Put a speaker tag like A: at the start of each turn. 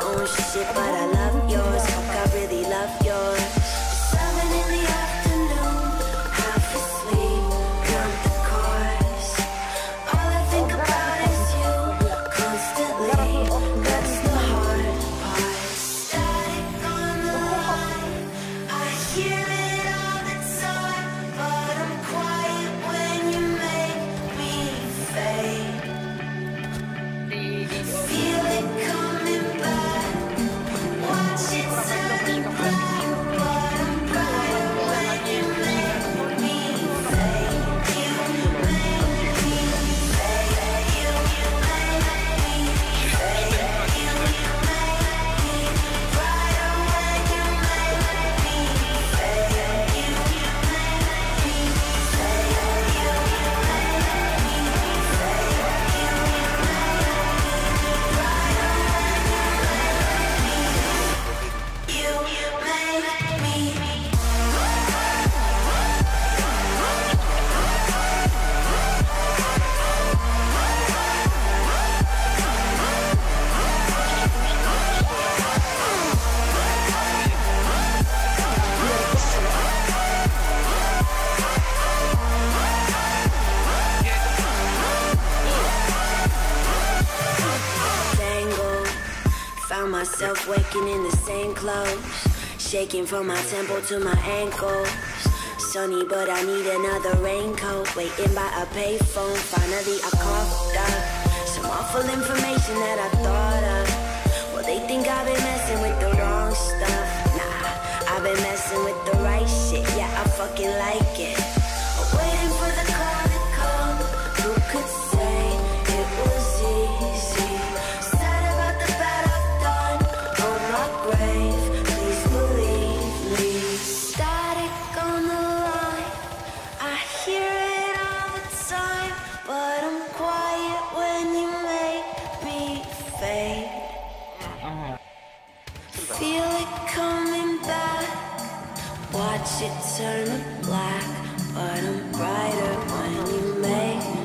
A: onde separar lá. myself waking in the same clothes. Shaking from my temple to my ankles. Sunny but I need another raincoat. Waiting by a payphone, finally I coughed up Some awful information that I thought Watch it turn to black, but I'm brighter when you make